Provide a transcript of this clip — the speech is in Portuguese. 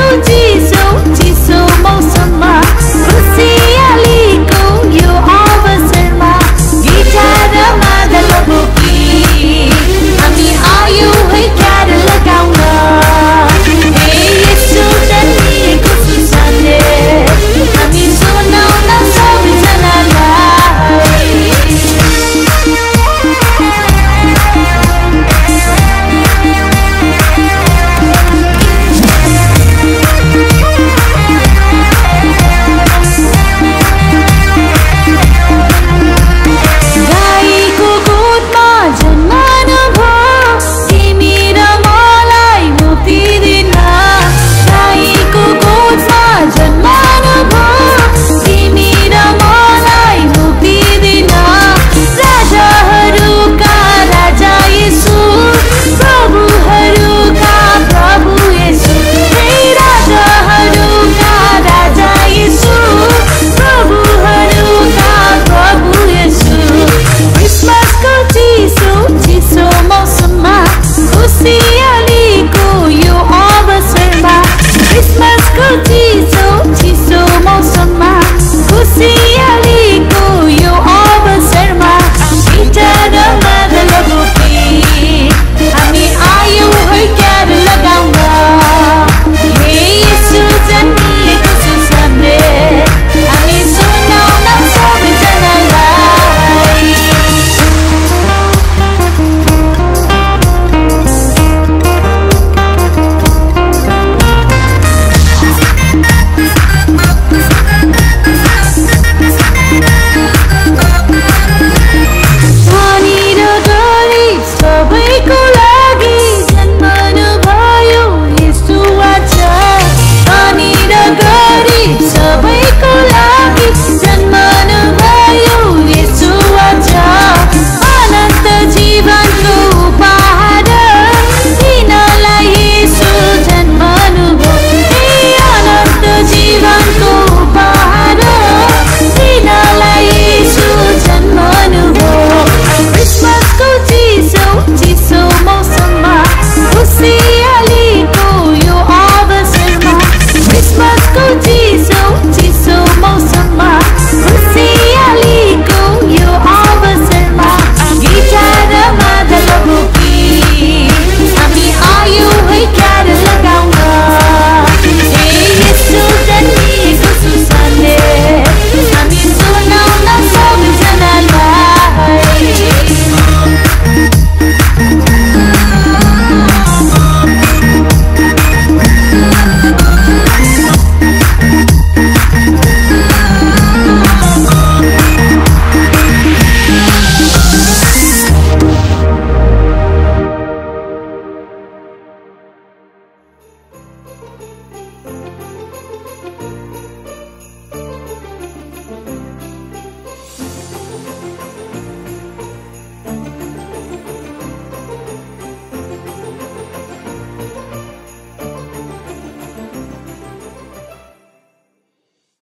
gosto disso see